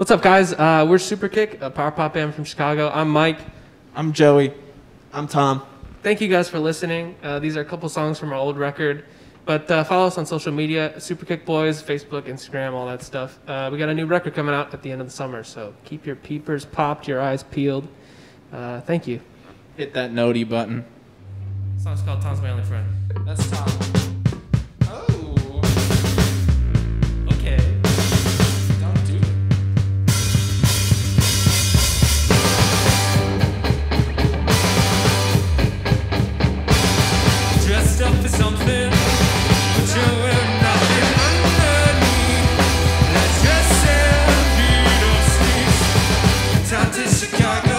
What's up, guys? Uh, we're Superkick, a power pop band from Chicago. I'm Mike. I'm Joey. I'm Tom. Thank you guys for listening. Uh, these are a couple songs from our old record. But uh, follow us on social media Superkick Boys, Facebook, Instagram, all that stuff. Uh, we got a new record coming out at the end of the summer, so keep your peepers popped, your eyes peeled. Uh, thank you. Hit that notey button. The song's called Tom's My Only Friend. That's Tom. Chicago.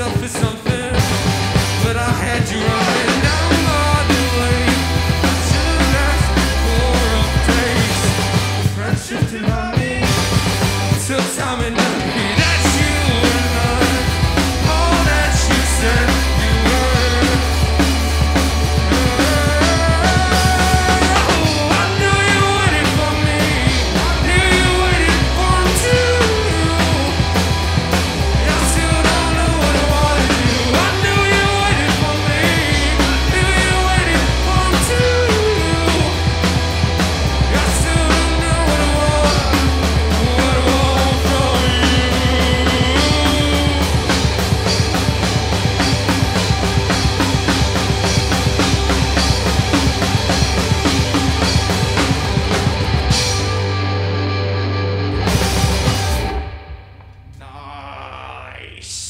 myself for something, but I had you wrong. grace.